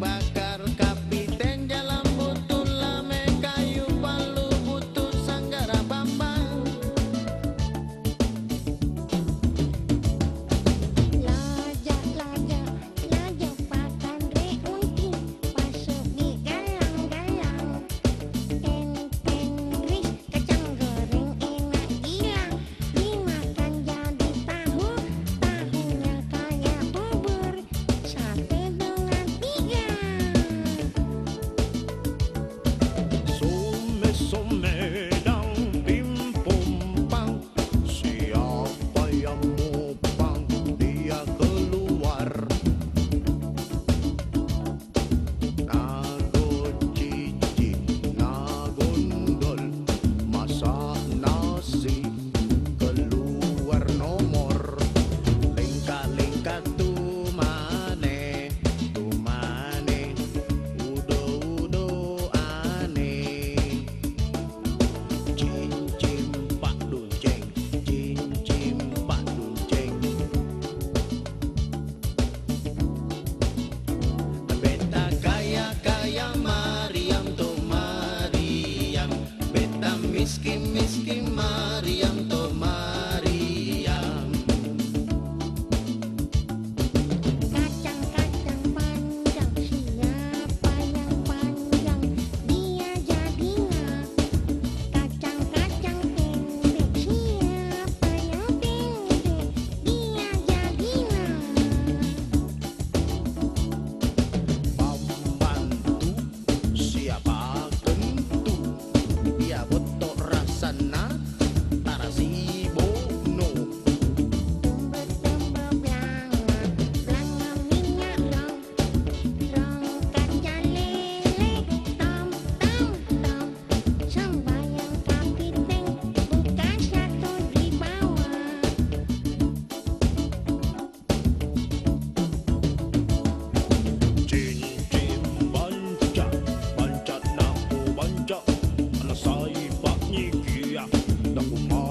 back. não fumaça.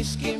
whiskey